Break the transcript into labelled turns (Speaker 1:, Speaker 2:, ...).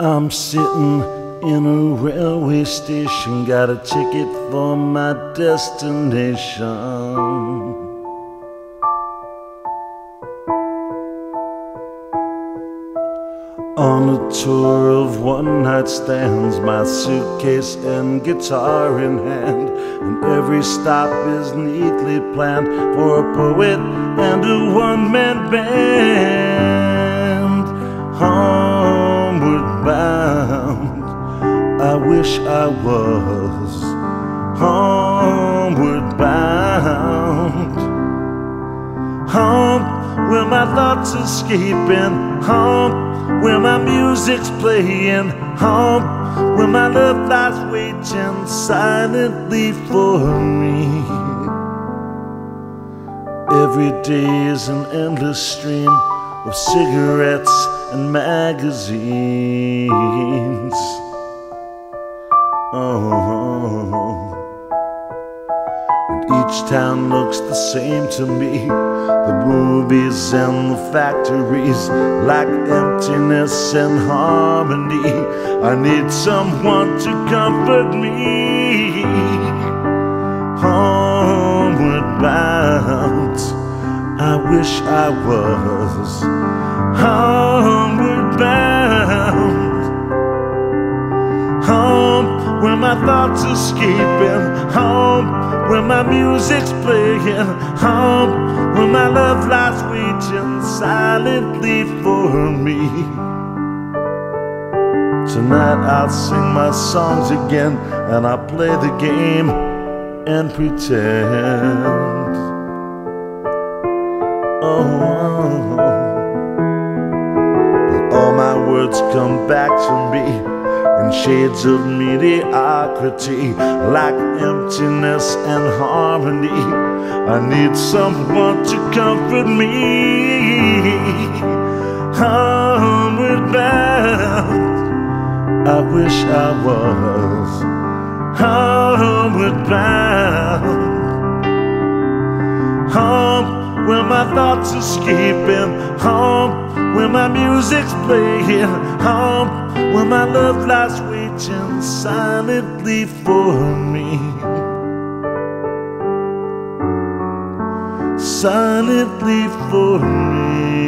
Speaker 1: I'm sitting in a railway station, got a ticket for my destination. On a tour of one night stands, my suitcase and guitar in hand, and every stop is neatly planned for a poet and a one man band. Wish I was homeward bound. Home where my thoughts escaping, home where my music's playing, home where my love lies waiting silently for me. Every day is an endless stream of cigarettes and magazines. Oh. And each town looks the same to me. The movies and the factories lack emptiness and harmony. I need someone to comfort me. Homeward bound, I wish I was homeward Home where my thoughts escaping, home where my music's playing, home where my love lies waiting silently for me. Tonight I'll sing my songs again and I'll play the game and pretend. Oh, all my words come back to me in shades of mediocrity, like emptiness and harmony. I need someone to comfort me. Homeward bound, I wish I was homeward bound. Home where my thoughts escaping, home where my music's playing, home where my love lies waiting silently for me. Silently for me.